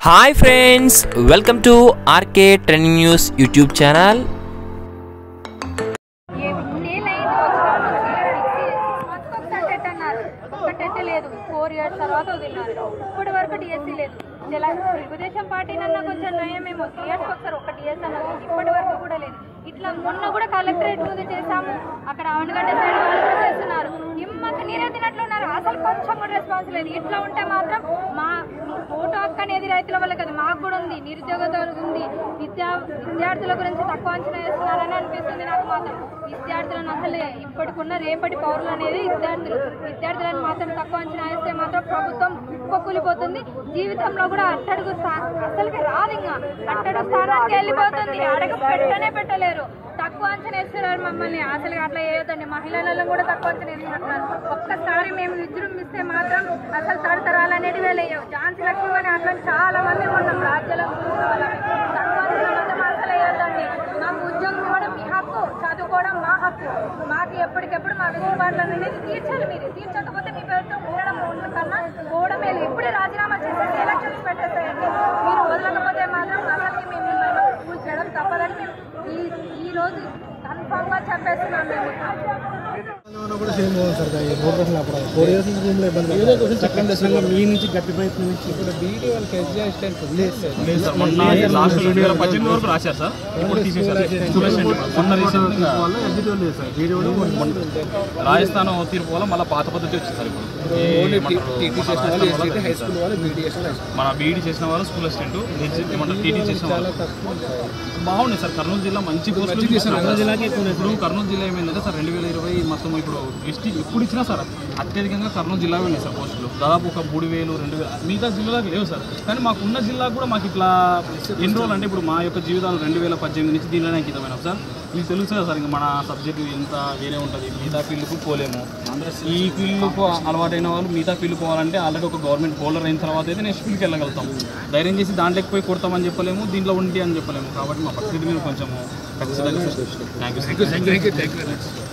Hi friends welcome to RK trending news YouTube channel. అన్నారు లేదు four years తర్వాత వదిలినారు ఇప్పటి వరకు డిఎస్సీ లేదు. తెలుగుదేశం పార్టీ నన్న కొంచెం నయమేమో త్రీ ఇయర్స్ ఒకసారి ఒక డిఎస్ అన్నారు ఇప్పటి వరకు కూడా లేదు ఇట్లా మొన్న కూడా కలెక్టరేట్ ముందు చేశాము అక్కడ అవనగడ్డ సైడ్ వాళ్ళు చేస్తున్నారు నిమ్మకి నీరే తినట్లున్నారు అసలు కొంచెం కూడా రెస్పాన్స్ లేదు ఇట్లా ఉంటే మాత్రం మా ఓటు హక్కు అనేది రైతుల వల్ల కదా మాకు కూడా ఉంది నిరుద్యోగ ఉంది విద్యా విద్యార్థుల గురించి తక్కువ అంచనా వేస్తున్నారని అనిపిస్తుంది నాకు మాత్రం. విద్యార్థులను అసలే ఇప్పటికున్న రేపటి పౌరులు అనేది విద్యార్థులు. విద్యార్థులను మాత్రం తక్కువ అంచనా వేస్తే మాత్రం ప్రభుత్వం కుప్పకూలిపోతుంది. జీవితంలో కూడా అట్టడుగు అసలుకి రాదు ఇంకా. అట్టడుగు స్థానానికి వెళ్ళిపోతుంది. అడగ పెట్టనే పెట్టలేరు. తక్కువ అంచనా వేస్తున్నారు మమ్మల్ని. అసలు అట్లా చేయొద్దండి. మహిళలను కూడా తక్కువ అంచనా వేస్తున్నారు. ఒక్కసారి మేము విజృంభిస్తే మాత్రం అసలు తరతరాలు అనేటివే లేవు. ఝాన్సీ లక్ష్మణ్ అట్లా చాలా మంది ఉన్నాం రాజ్యాల తక్కువ అంచనా మాత్రం అసలు వేయొద్దండి మాకు ఉద్యోగం ఇవ్వడం మీ హక్కు చదువుకోవడం మా హక్కు మాకు ఎప్పటికెప్పుడు మా వెసులుబాట్ల అనేది తీర్చాలి మీరు తీర్చకపోతే మీ పేరుతో ఉండడం ఉండడం కన్నా పోవడమే లేదు. ఇప్పుడే రాజీనామా చేసేసి ఎలక్షన్స్ పెట్టేసేయండి మీరు వదలకపోతే మాత్రం అసలుకి మేము మిమ్మల్ని కూల్చడం తప్పదని మేము ఈ ఈ రోజు కన్ఫామ్గా చెప్పేస్తున్నాం మేము కూడా సేమ్ పోవాలి సార్ అప్పుడు ఫోర్ ఇయర్స్ నుంచి రూమ్లో ఇబ్బంది ఏదో కొంచెం చక్కని దర్శనంగా మీ నుంచి గట్టి ప్రయత్నం నుంచి ఇప్పుడు బీడీ వాళ్ళకి అడ్జస్టెంట్ లేదు సార్. లేదు సార్ మొన్న లాస్ట్ రెండు వేల పద్దెనిమిది వరకు రాశారు సార్. ఇప్పుడు తీసేశారు. స్టూడెంట్స్ మొన్న రీసెంట్ వల్ల ఎగ్జిట్ లేదు సార్. బీడీ వాళ్ళు రాజస్థాన్ తీర్పు వల్ల మళ్ళీ పాత పద్ధతి వచ్చింది సార్ ఇప్పుడు. మన బీఈడి చేసిన వాళ్ళు స్కూల్ అసిస్టెంట్ ఏమంటారు టీటీ చేసిన వాళ్ళు. బాగుంది సార్. కర్నూలు జిల్లా మంచి పోస్టులు కర్నూలు జిల్లాకి ఇప్పుడు కర్నూలు జిల్లా ఏమైందంటే సార్ రెండు వేల ఇరవై మొత్తం ఇప్పుడు ఎస్టీ ఎప్పుడు ఇచ్చినా సార్ అత్యధికంగా కర్నూలు జిల్లా ఉన్నాయి సార్ పోస్టులు. దాదాపు ఒక మూడు వేలు రెండు వేలు మిగతా జిల్లాలకు లేవు సార్. కానీ మాకు ఉన్న జిల్లా కూడా మాకు ఇట్లా ఎన్ని రోజులు అంటే ఇప్పుడు మా యొక్క జీవితాలు రెండు వేల పద్దెనిమిది నుంచి దీనిలోనే అంకితమైన సార్. మీకు తెలుసు కదా సార్ ఇంకా మన సబ్జెక్టు ఎంత వేరే ఉంటుంది. మిగతా ఫీల్డ్కు పోలేము. ఈ ఫీల్డ్కు అలవాటైన వాళ్ళు మిగతా ఫీల్డ్ పోవాలంటే ఆల్రెడీ ఒక గవర్నమెంట్ హోల్డర్ అయిన తర్వాత అయితే నెక్స్ట్ ఫీల్డ్కి వెళ్ళగలుగుతాం. ధైర్యం చేసి దాంట్లోకి పోయి కొడతామని చెప్పలేము దీంట్లో ఉండి అని చెప్పలేము. కాబట్టి మా పరిస్థితి మీద కొంచెం ఖచ్చితంగా thank you thank you thank you thank you